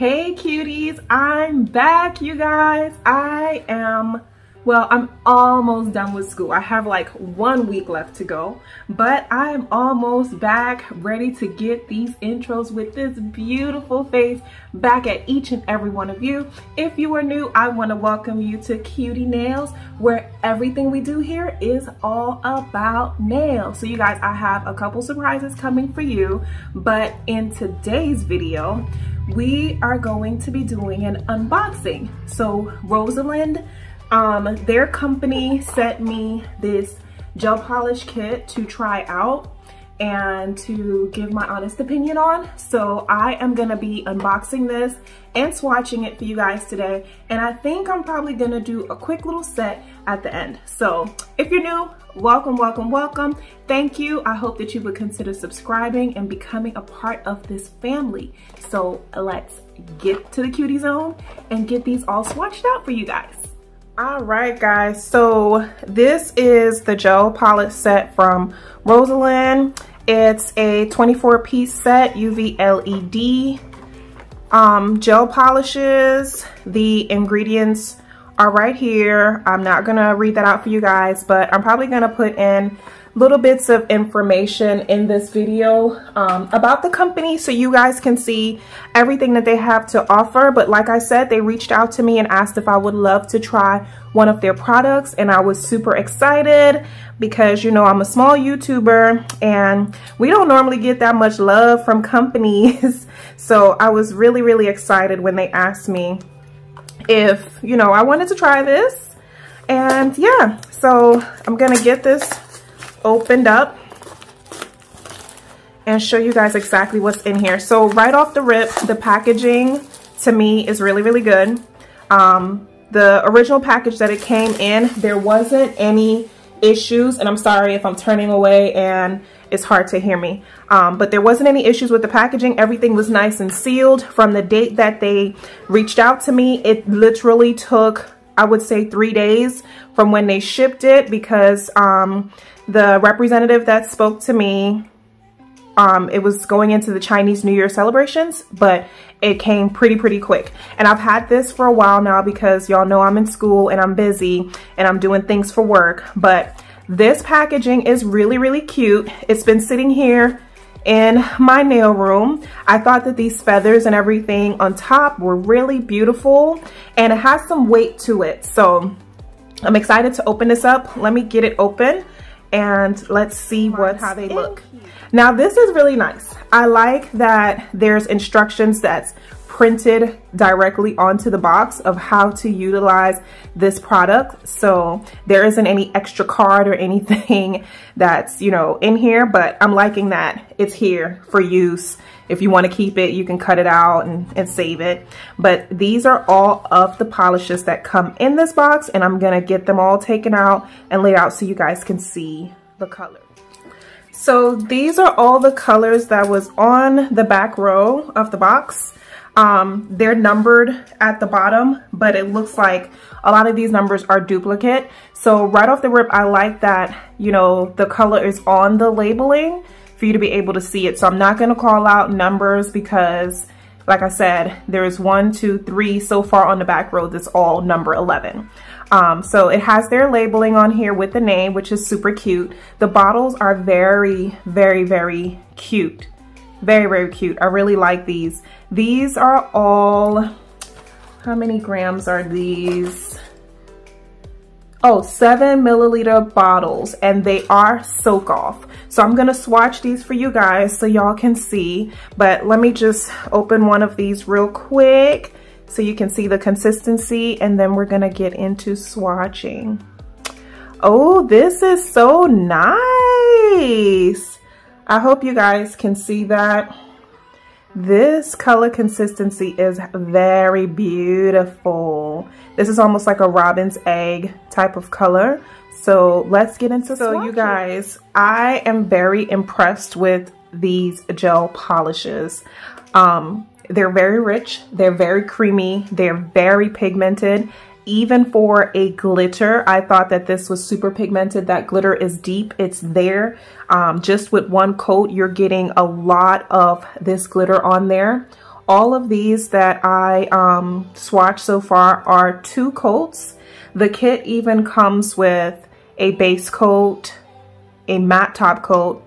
Hey cuties, I'm back you guys. I am, well, I'm almost done with school. I have like one week left to go, but I am almost back ready to get these intros with this beautiful face back at each and every one of you. If you are new, I wanna welcome you to Q'utie Nails, where everything we do here is all about nails. So you guys, I have a couple surprises coming for you, but in today's video, we are going to be doing an unboxing. So Rosalind, um, their company sent me this gel polish kit to try out and to give my honest opinion on. So I am gonna be unboxing this and swatching it for you guys today. And I think I'm probably gonna do a quick little set at the end. So if you're new, welcome, welcome, welcome. Thank you. I hope that you would consider subscribing and becoming a part of this family. So let's get to the cutie zone and get these all swatched out for you guys. All right, guys, so this is the gel polish set from Rosalind. It's a 24 piece set, UV LED um, gel polishes. The ingredients are right here. I'm not gonna read that out for you guys, but I'm probably gonna put in little bits of information in this video um, about the company so you guys can see everything that they have to offer. But like I said, they reached out to me and asked if I would love to try one of their products and I was super excited because you know I'm a small YouTuber and we don't normally get that much love from companies. so I was really, really excited when they asked me if, you know, I wanted to try this. And yeah, so I'm gonna get this opened up and show you guys exactly what's in here. So right off the rip, the packaging to me is really, really good. Um, the original package that it came in, there wasn't any issues, and I'm sorry if I'm turning away and it's hard to hear me. Um, but there wasn't any issues with the packaging. Everything was nice and sealed. From the date that they reached out to me, it literally took, I would say, three days from when they shipped it because um, the representative that spoke to me, um, it was going into the Chinese New Year celebrations, but it came pretty, pretty quick. And I've had this for a while now because y'all know I'm in school and I'm busy and I'm doing things for work. But this packaging is really, really cute. It's been sitting here in my nail room. I thought that these feathers and everything on top were really beautiful and it has some weight to it. So I'm excited to open this up. Let me get it open and let's see what how they look. Now this is really nice. I like that there's instructions that's printed directly onto the box of how to utilize this product. So there isn't any extra card or anything that's, you know, in here, but I'm liking that it's here for use. If you want to keep it, you can cut it out and, and save it. But these are all of the polishes that come in this box and I'm going to get them all taken out and laid out so you guys can see the color. So these are all the colors that was on the back row of the box. Um, they're numbered at the bottom, but it looks like a lot of these numbers are duplicate. So right off the rip, I like that, you know, the color is on the labeling for you to be able to see it. So I'm not to call out numbers because like I said, there's one, two, three so far on the back row that's all number 11. Um, so it has their labeling on here with the name, which is super cute. The bottles are very, very, very cute. Very, very cute. I really like these. These are all, how many grams are these? Oh, seven milliliter bottles and they are soak off. So I'm gonna swatch these for you guys so y'all can see. But let me just open one of these real quick so you can see the consistency and then we're gonna get into swatching. Oh, this is so nice. I hope you guys can see that. This color consistency is very beautiful. This is almost like a robin's egg type of color. So let's get into So you guys, I am very impressed with these gel polishes. Um, they're very rich, they're very creamy, they're very pigmented, even for a glitter, I thought that this was super pigmented. That glitter is deep. It's there. Um, just with one coat, you're getting a lot of this glitter on there. all of these that I um, swatched so far are two coats. The kit even comes with a base coat, a matte top coat,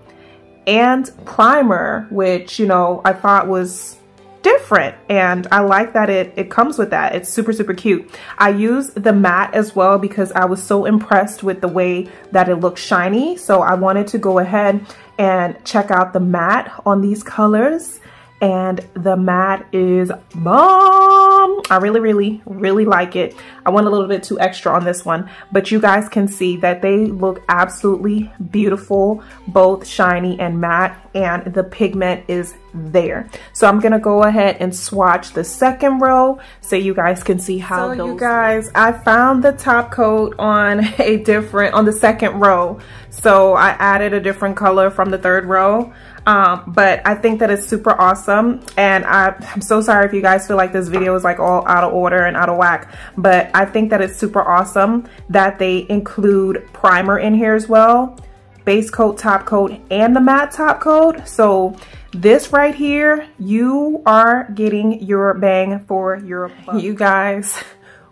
and primer, which, you know, I thought was different and I like that it, it comes with that. It's super, super cute. I use the matte as well because I was so impressed with the way that it looks shiny. So I wanted to go ahead and check out the matte on these colors and the matte is bomb. I really, really, really like it. I went a little bit too extra on this one, but you guys can see that they look absolutely beautiful, both shiny and matte, and the pigment is there. So I'm gonna go ahead and swatch the second row so you guys can see how so you guys, I found the top coat on a different, on the second row. So I added a different color from the third row. Um, but I think that it's super awesome. And I, I'm so sorry if you guys feel like this video is like all out of order and out of whack. But I think that it's super awesome that they include primer in here as well. Base coat, top coat, and the matte top coat. So this right here, you are getting your bang for your buck. You guys,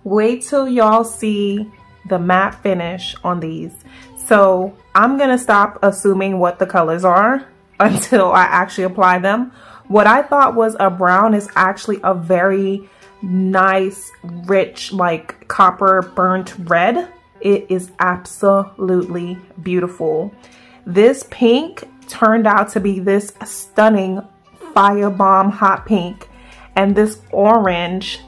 wait till y'all see the matte finish on these. So I'm gonna stop assuming what the colors are until I actually apply them. What I thought was a brown is actually a very nice, rich, like copper burnt red. It is absolutely beautiful. This pink turned out to be this stunning firebomb hot pink. And this orange,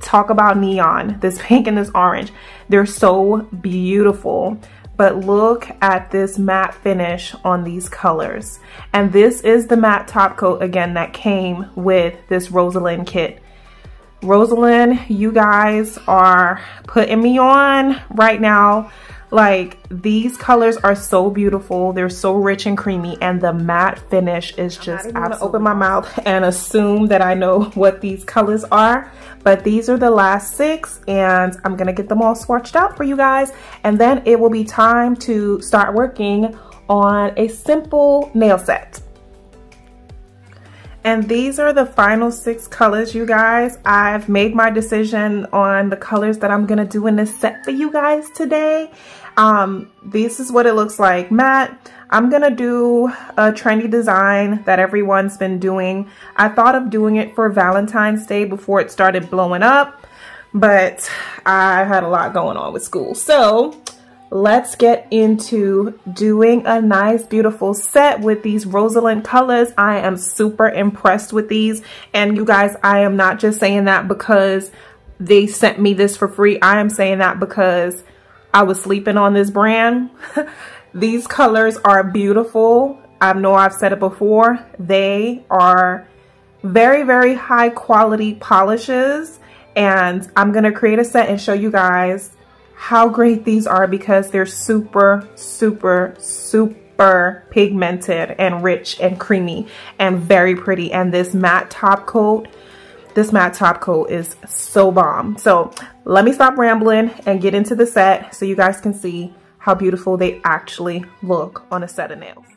talk about neon, this pink and this orange. They're so beautiful but look at this matte finish on these colors. And this is the matte top coat again that came with this Rosalind kit. Rosalind, you guys are putting me on right now. Like these colors are so beautiful. They're so rich and creamy and the matte finish is just I'm gonna open my mouth and assume that I know what these colors are. But these are the last six and I'm gonna get them all swatched out for you guys. And then it will be time to start working on a simple nail set. And these are the final six colors, you guys. I've made my decision on the colors that I'm gonna do in this set for you guys today. Um, this is what it looks like matte. I'm gonna do a trendy design that everyone's been doing. I thought of doing it for Valentine's Day before it started blowing up, but I had a lot going on with school. So let's get into doing a nice beautiful set with these Rosalind colors. I am super impressed with these. And you guys, I am not just saying that because they sent me this for free. I am saying that because I was sleeping on this brand. These colors are beautiful. I know I've said it before. They are very, very high quality polishes. And I'm going to create a set and show you guys how great these are because they're super, super, super pigmented and rich and creamy and very pretty. And this matte top coat this matte top coat is so bomb. So let me stop rambling and get into the set so you guys can see how beautiful they actually look on a set of nails.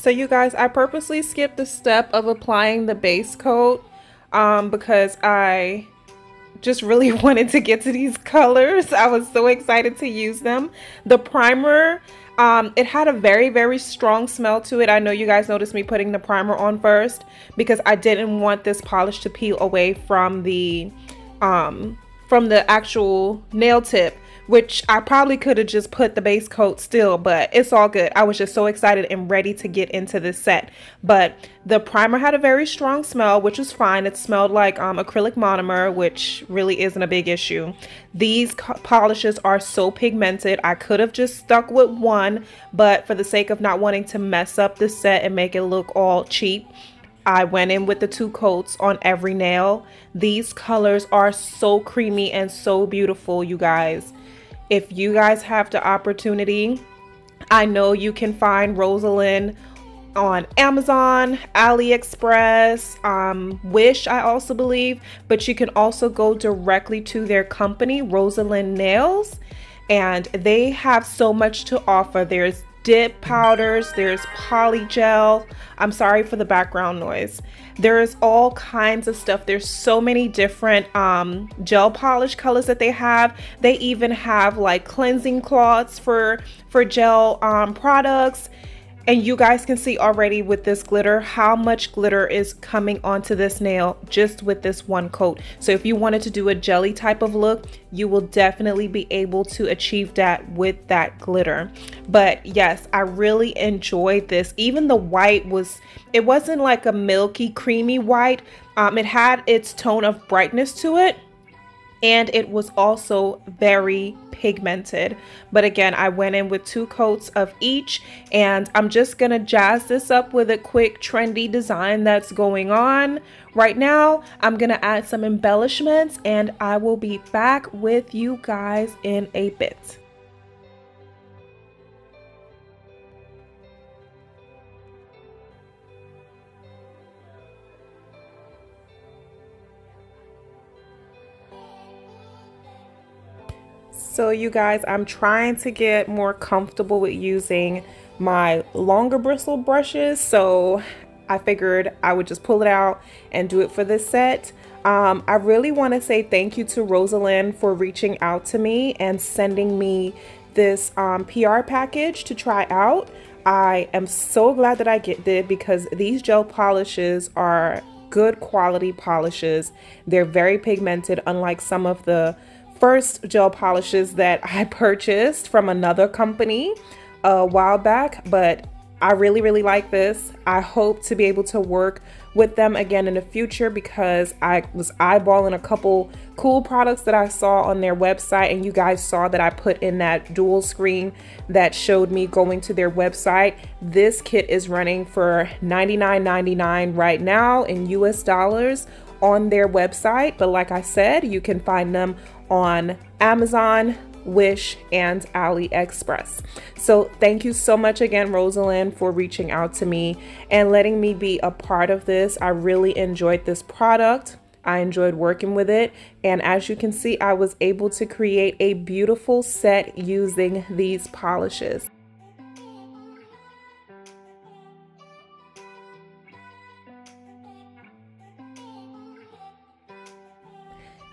So you guys, I purposely skipped the step of applying the base coat um, because I just really wanted to get to these colors. I was so excited to use them. The primer, um, it had a very, very strong smell to it. I know you guys noticed me putting the primer on first because I didn't want this polish to peel away from the, um, from the actual nail tip which I probably could have just put the base coat still, but it's all good. I was just so excited and ready to get into this set. But the primer had a very strong smell, which was fine. It smelled like um, acrylic monomer, which really isn't a big issue. These polishes are so pigmented. I could have just stuck with one, but for the sake of not wanting to mess up the set and make it look all cheap, I went in with the two coats on every nail. These colors are so creamy and so beautiful, you guys. If you guys have the opportunity, I know you can find Rosalind on Amazon, AliExpress, um, Wish, I also believe, but you can also go directly to their company, Rosalind Nails, and they have so much to offer. There's dip powders, there's poly gel. I'm sorry for the background noise. There's all kinds of stuff. There's so many different um, gel polish colors that they have. They even have like cleansing cloths for, for gel um, products. And you guys can see already with this glitter how much glitter is coming onto this nail just with this one coat. So if you wanted to do a jelly type of look, you will definitely be able to achieve that with that glitter. But yes, I really enjoyed this. Even the white was, it wasn't like a milky creamy white. Um, it had its tone of brightness to it and it was also very pigmented. But again I went in with two coats of each and I'm just gonna jazz this up with a quick trendy design that's going on. Right now I'm gonna add some embellishments and I will be back with you guys in a bit So you guys, I'm trying to get more comfortable with using my longer bristle brushes. So I figured I would just pull it out and do it for this set. Um, I really want to say thank you to Rosalind for reaching out to me and sending me this um, PR package to try out. I am so glad that I get did because these gel polishes are good quality polishes. They're very pigmented unlike some of the first gel polishes that I purchased from another company a while back, but I really, really like this. I hope to be able to work with them again in the future because I was eyeballing a couple cool products that I saw on their website and you guys saw that I put in that dual screen that showed me going to their website. This kit is running for $99.99 right now in US dollars on their website. But like I said, you can find them on Amazon, Wish, and AliExpress. So thank you so much again, Rosalind, for reaching out to me and letting me be a part of this. I really enjoyed this product. I enjoyed working with it. And as you can see, I was able to create a beautiful set using these polishes.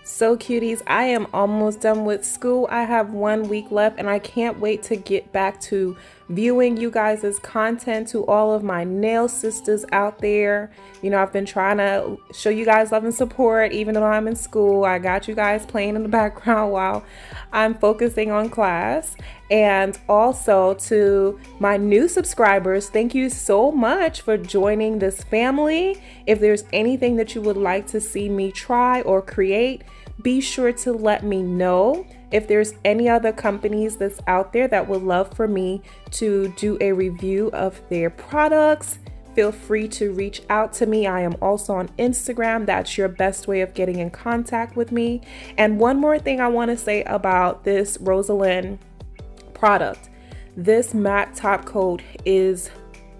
So cuties, I am almost done with school. I have one week left and I can't wait to get back to viewing you guys' content to all of my nail sisters out there. You know, I've been trying to show you guys love and support even though I'm in school. I got you guys playing in the background while I'm focusing on class. And also to my new subscribers, thank you so much for joining this family. If there's anything that you would like to see me try or create, be sure to let me know if there's any other companies that's out there that would love for me to do a review of their products. Feel free to reach out to me. I am also on Instagram. That's your best way of getting in contact with me. And one more thing I want to say about this Rosalind product. This matte top coat is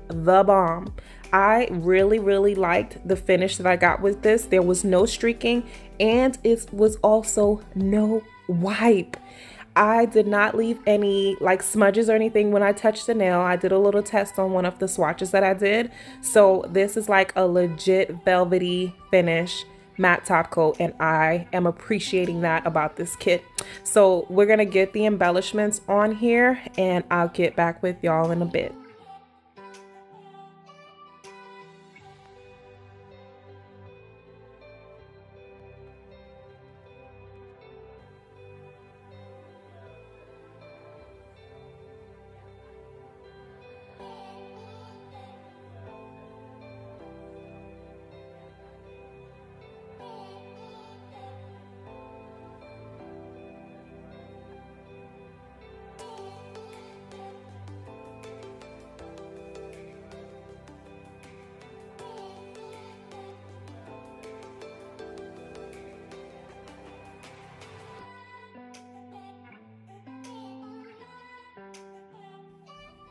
the bomb. I really, really liked the finish that I got with this. There was no streaking and it was also no wipe. I did not leave any like smudges or anything when I touched the nail. I did a little test on one of the swatches that I did. So this is like a legit velvety finish matte top coat and I am appreciating that about this kit. So we're going to get the embellishments on here and I'll get back with y'all in a bit.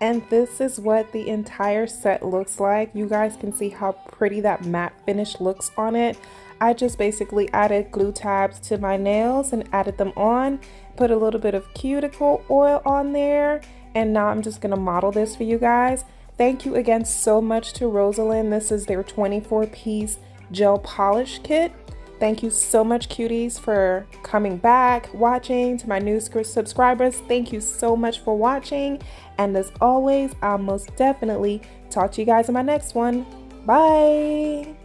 And this is what the entire set looks like. You guys can see how pretty that matte finish looks on it. I just basically added glue tabs to my nails and added them on. Put a little bit of cuticle oil on there. And now I'm just to model this for you guys. Thank you again so much to Rosalind. This is their 24 piece gel polish kit. Thank you so much, cuties, for coming back, watching. To my new subscribers, thank you so much for watching. And as always, I'll most definitely talk to you guys in my next one. Bye.